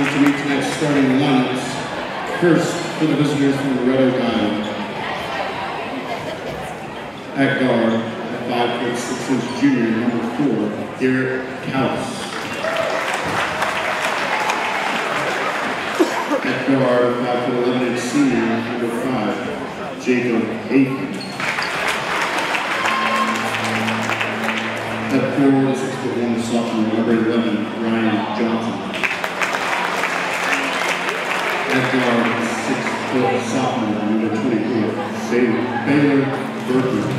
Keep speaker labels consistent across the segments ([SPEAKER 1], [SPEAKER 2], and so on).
[SPEAKER 1] To meet tonight's starting lineups. First, for the visitors from the Red Oak Island. At guard, a five foot six inch junior, number four, Garrett Kaus. At guard, a five foot eleven inch senior, number five, Jacob Aiken. At forward, a six foot one sophomore, number eleven, Ryan Johnson. At guard, six foot sophomore, number twenty-four, Baylor, Baylor Berkman.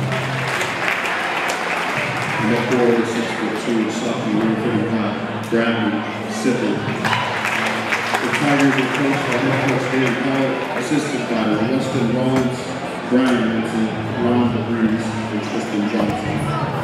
[SPEAKER 1] And at forward, six foot two sophomore, number thirty-five, Bradley Sippel. The Tigers are coached by head coach Dan Powell, assisted by Weston Rollins, Brian Vincent, Ron DeBreeze, and Tristan Johnson.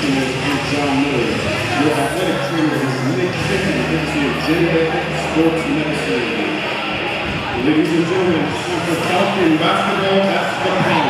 [SPEAKER 1] Martinez, John Miller. Your athletic trainer is Nick courtesy of Geneva Sports Medicine. Ladies and gentlemen, for Falcon basketball at the Palace.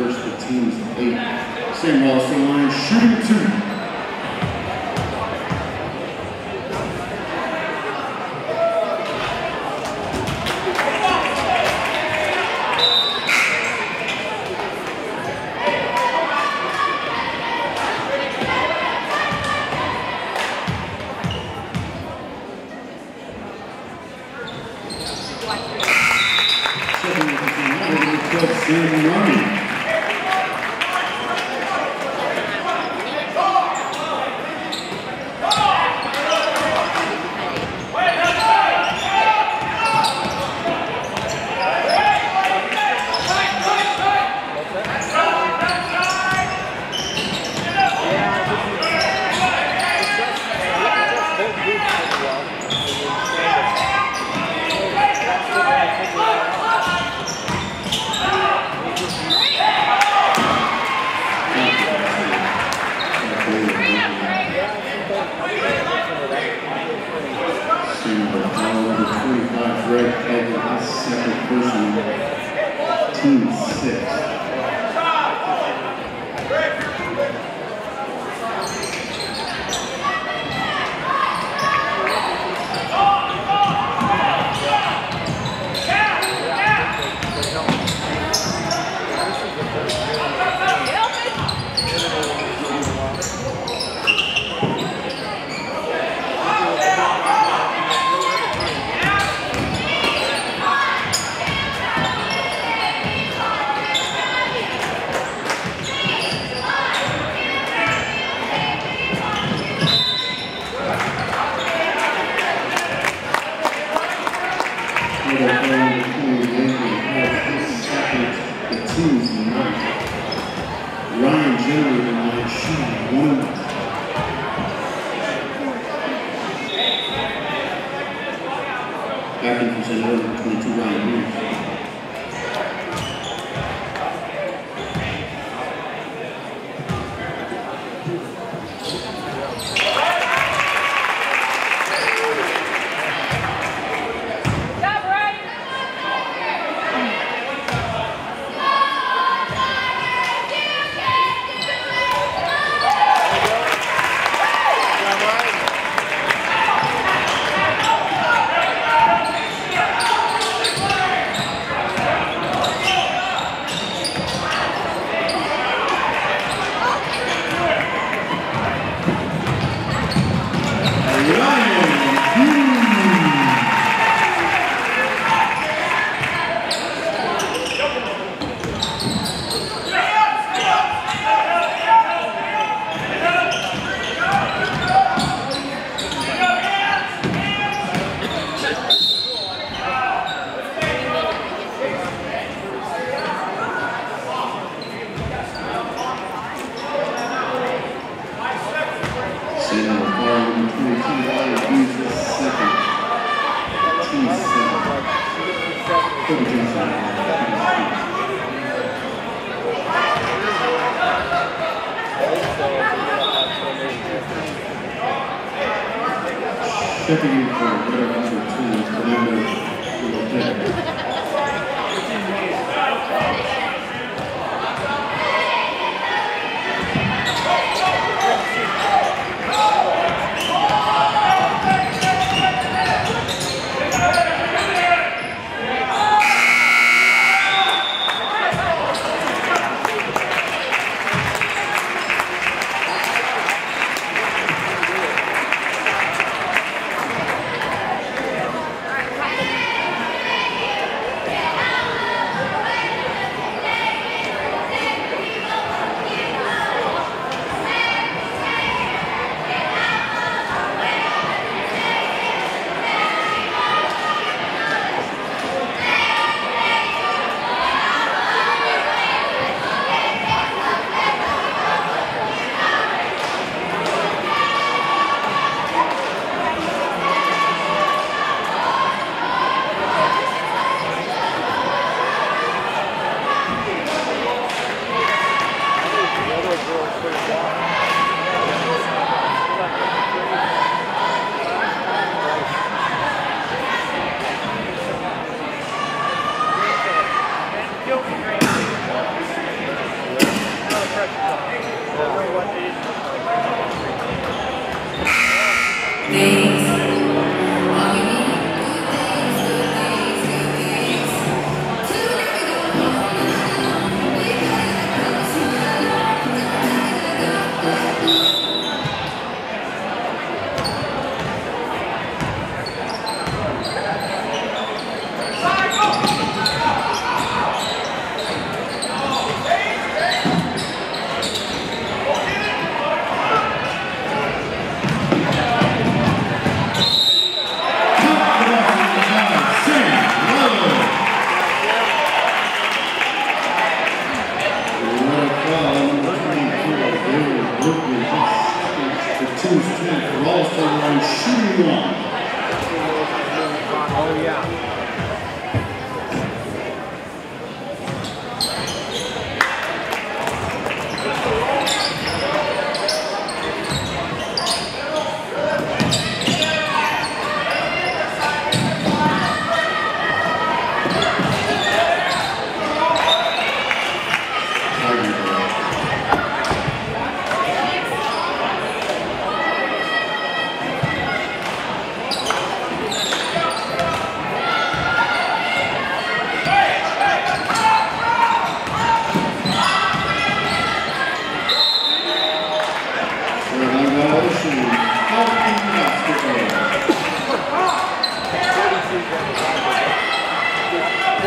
[SPEAKER 1] first, the team's
[SPEAKER 2] eight. Sam
[SPEAKER 1] Wallace the line, shooting two.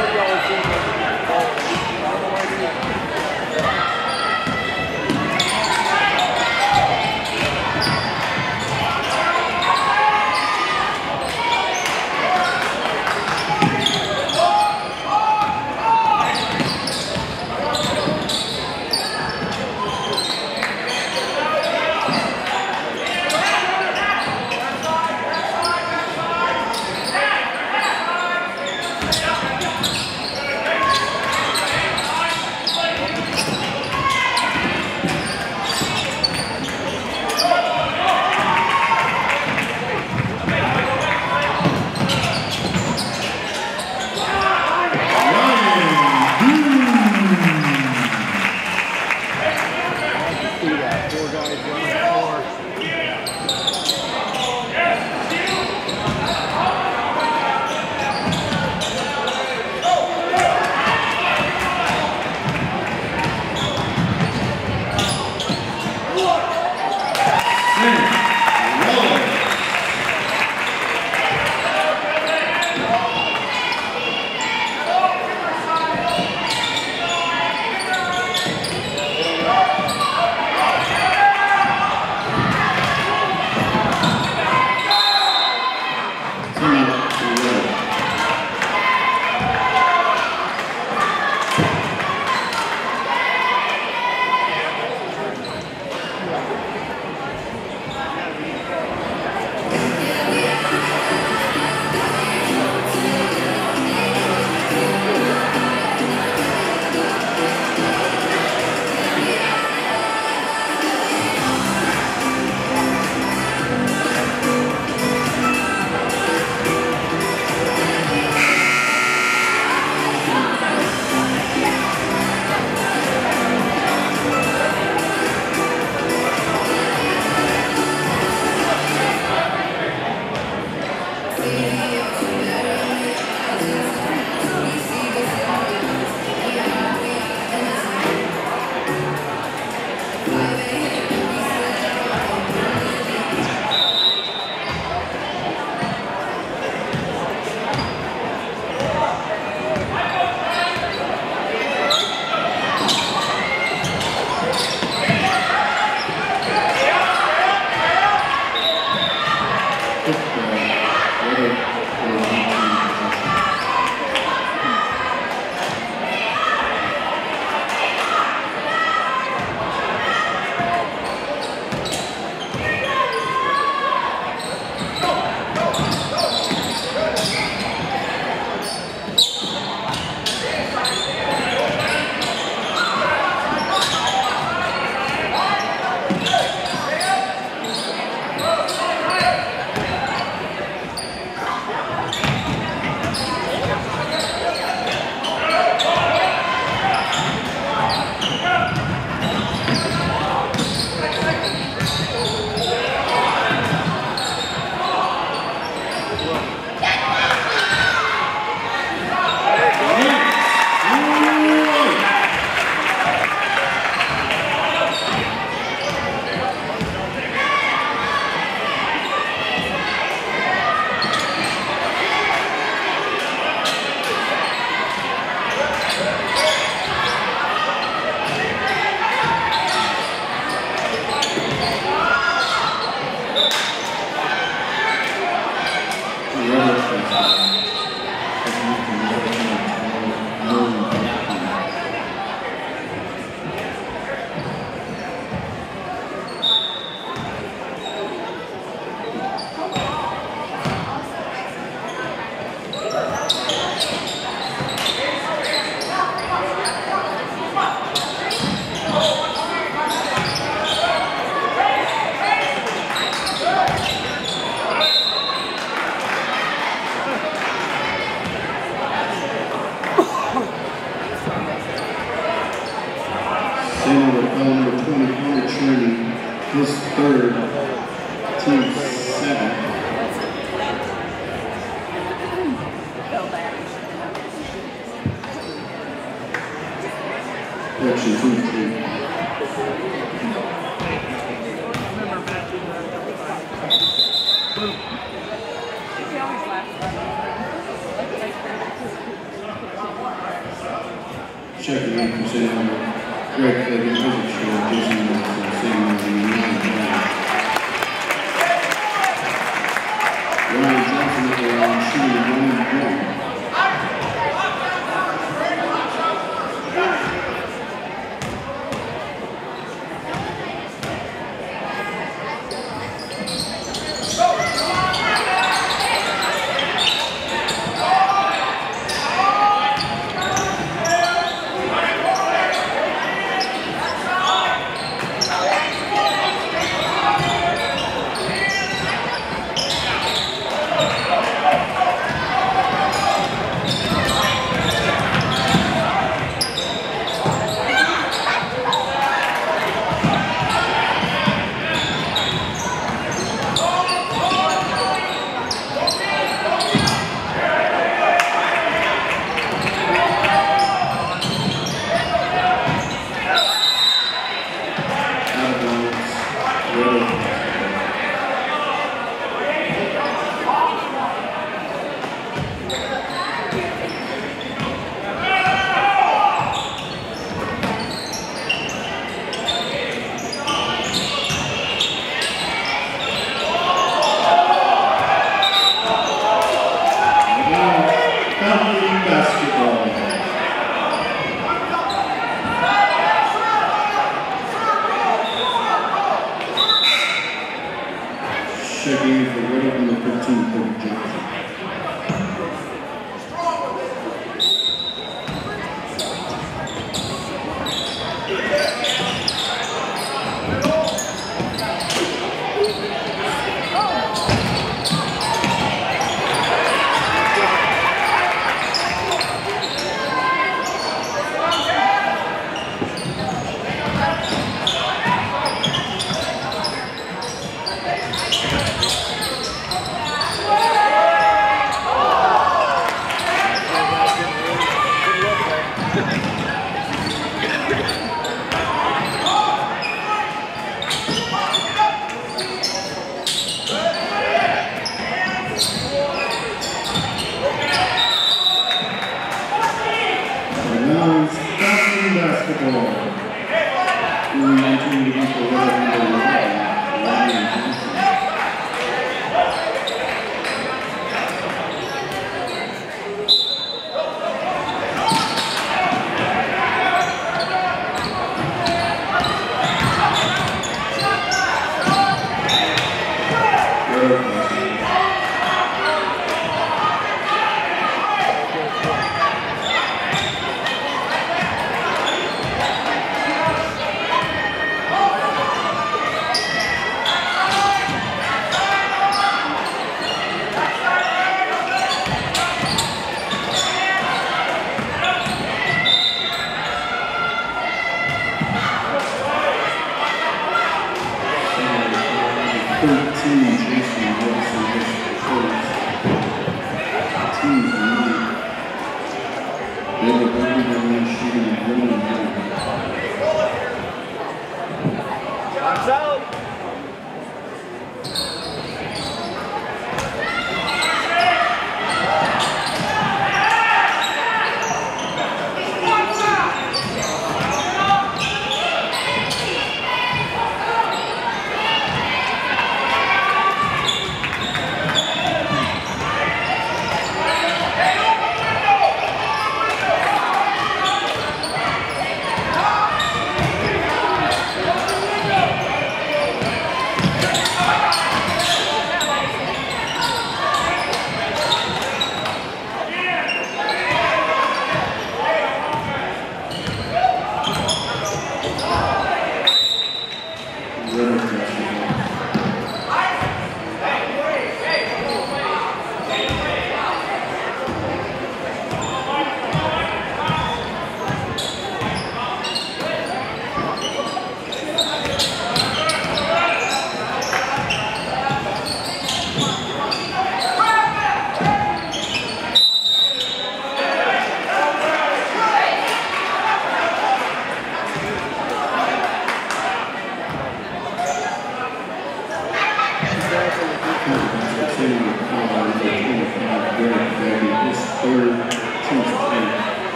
[SPEAKER 1] 这叫金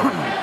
[SPEAKER 1] Come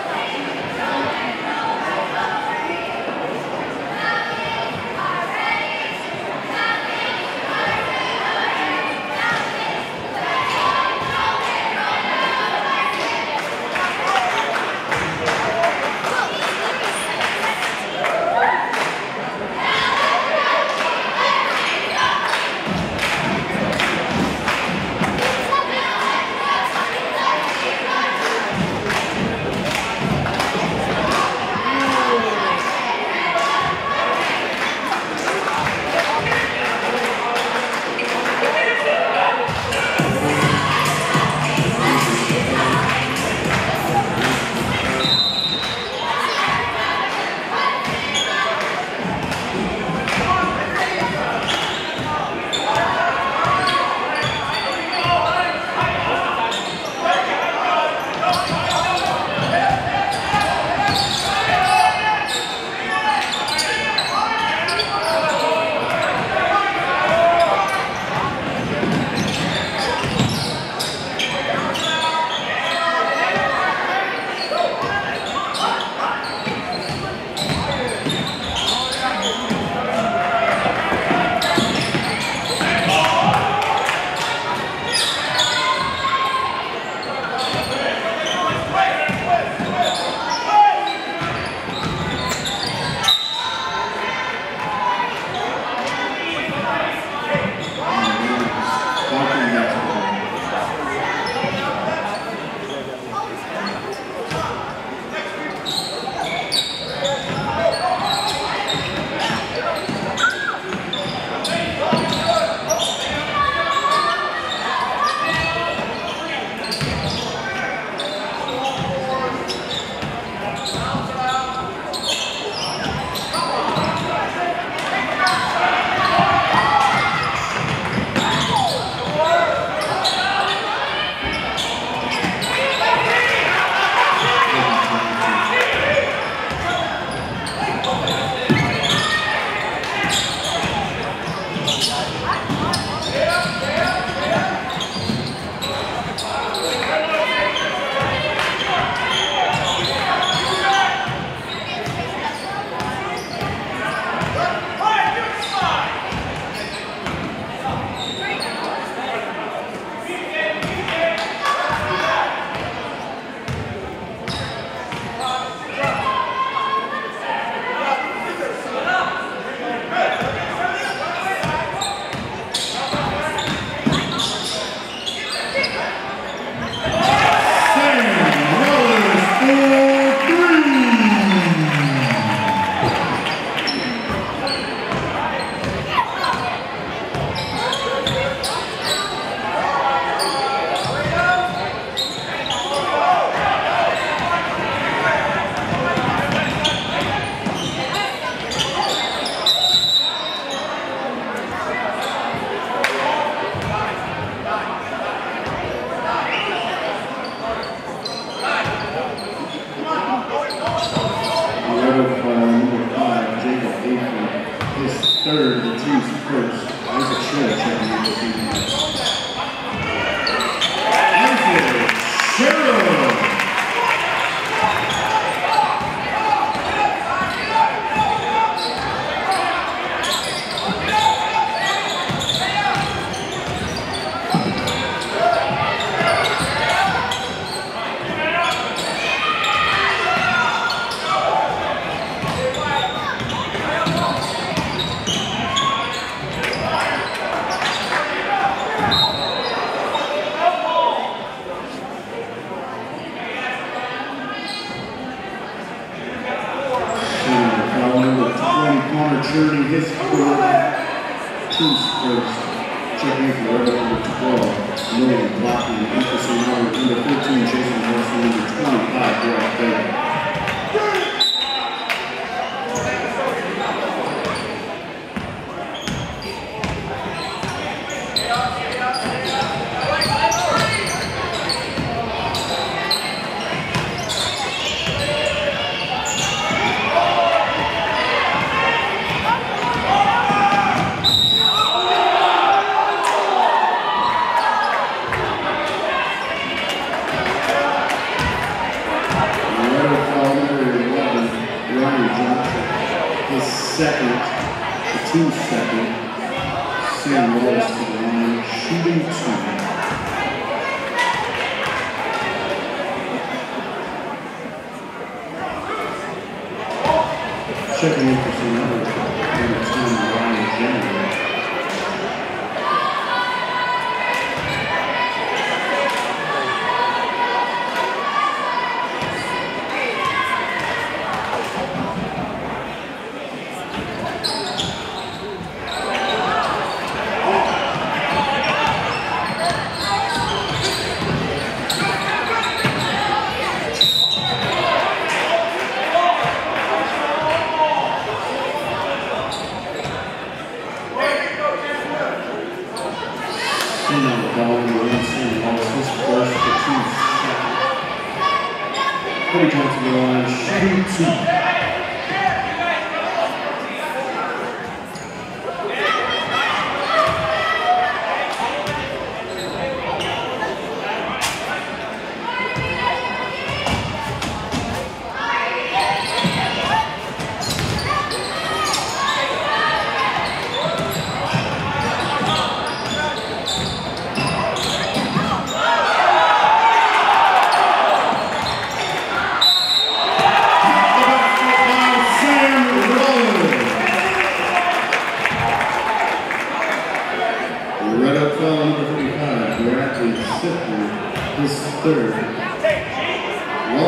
[SPEAKER 1] Sifford, his third.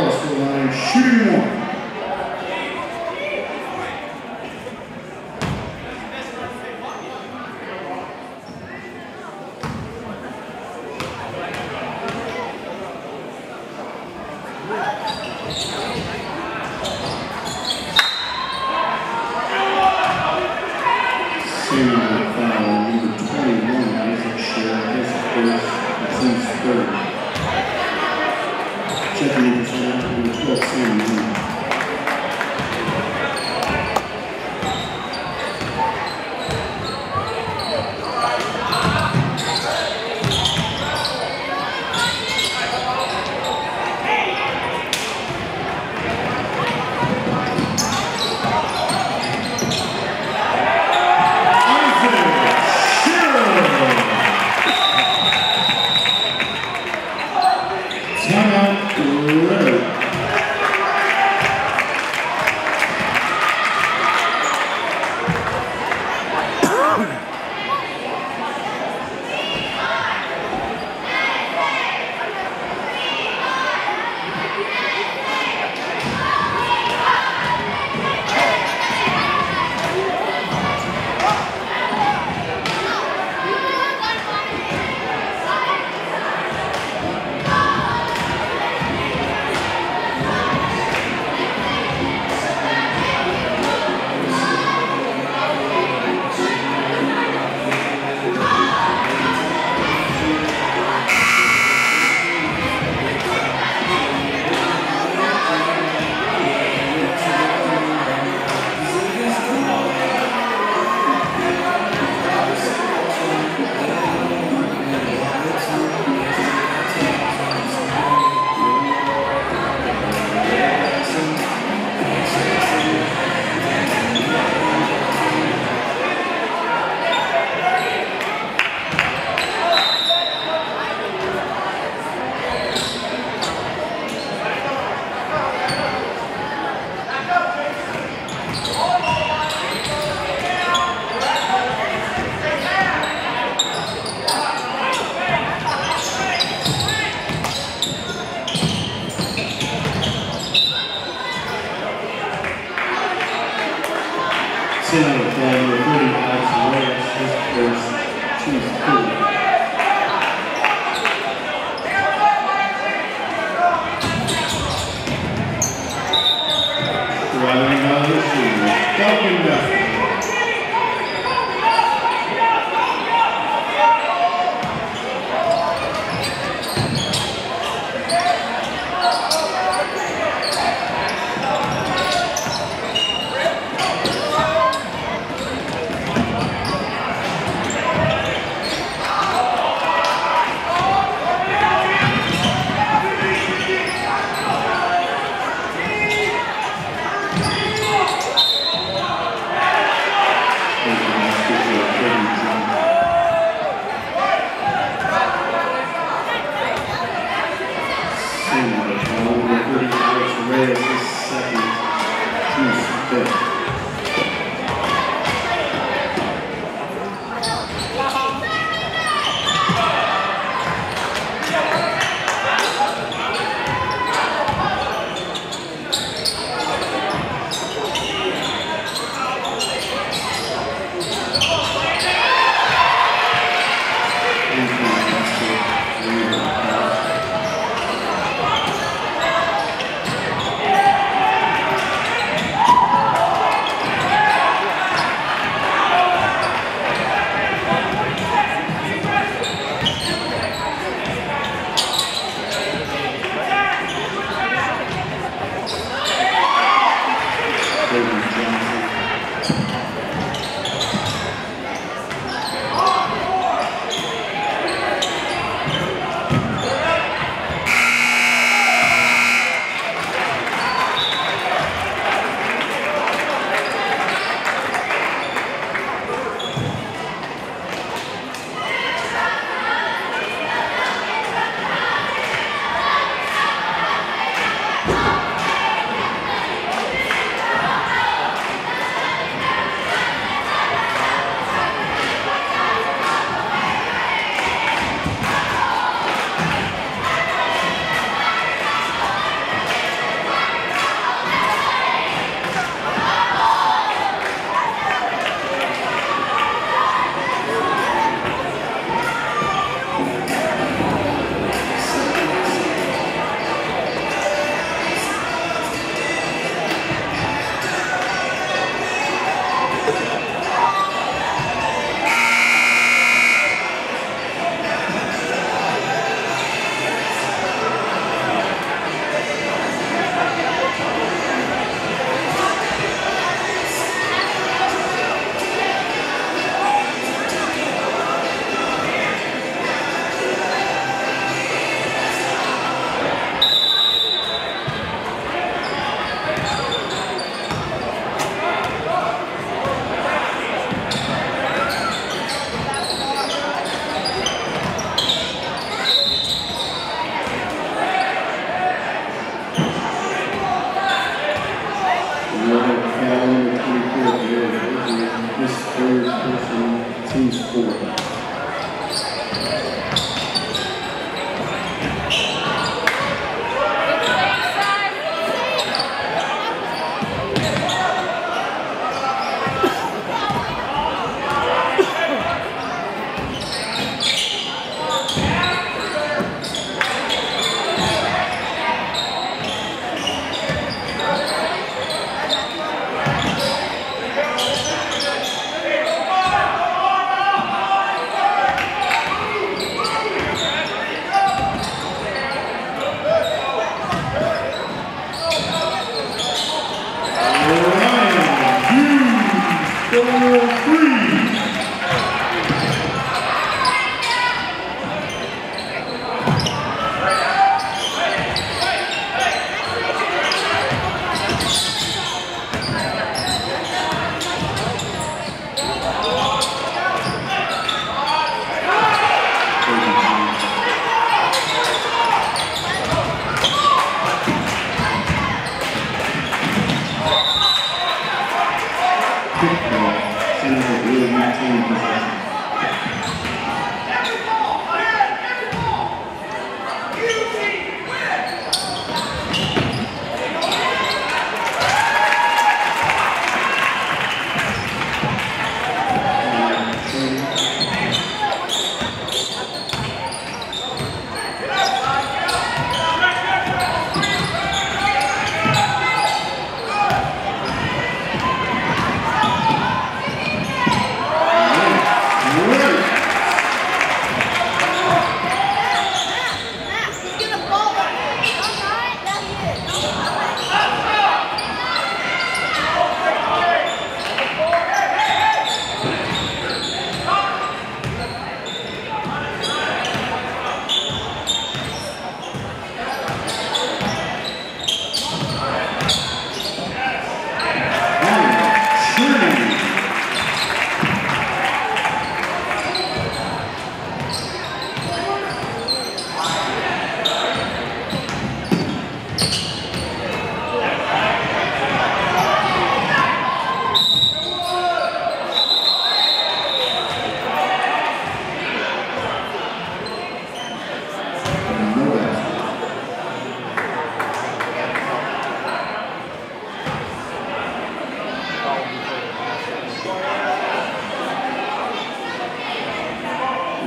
[SPEAKER 1] To the line, shooting one.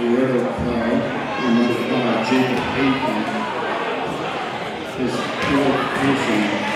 [SPEAKER 1] Loretta Cloud, and number five, Jacob Aiken. His 12th person